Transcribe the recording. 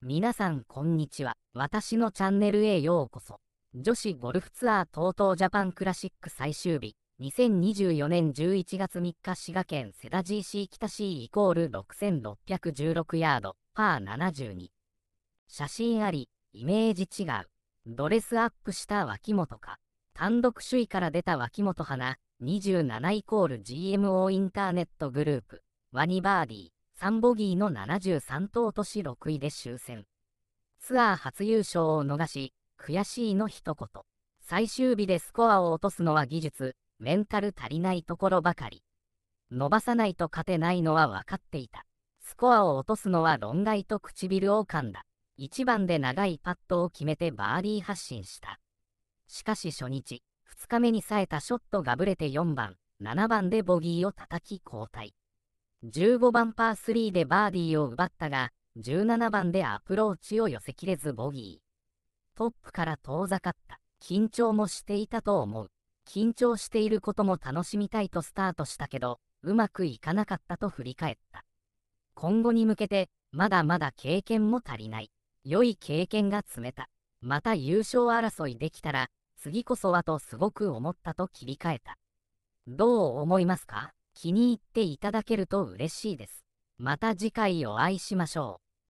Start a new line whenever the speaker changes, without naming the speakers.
皆さんこんにちは。私のチャンネルへようこそ。女子ゴルフツアー TOTO ジャパンクラシック最終日。2024年11月3日滋賀県瀬田 GC 北 C イコール6616ヤード、パー72。写真あり、イメージ違う。ドレスアップした脇本か。単独首位から出た脇本花、27イコール GMO インターネットグループ、ワニバーディー。3ボギーの73頭都市6位で終戦。ツアー初優勝を逃し、悔しいの一言。最終日でスコアを落とすのは技術、メンタル足りないところばかり。伸ばさないと勝てないのは分かっていた。スコアを落とすのは論外と唇を噛んだ。1番で長いパットを決めてバーディー発進した。しかし初日、2日目に冴えたショットがぶれて4番、7番でボギーを叩き交代。15番パー3でバーディーを奪ったが、17番でアプローチを寄せきれずボギー。トップから遠ざかった。緊張もしていたと思う。緊張していることも楽しみたいとスタートしたけど、うまくいかなかったと振り返った。今後に向けて、まだまだ経験も足りない。良い経験が積めた。また優勝争いできたら、次こそはとすごく思ったと切り替えた。どう思いますか？気に入っていただけると嬉しいです。また次回お会いしましょう。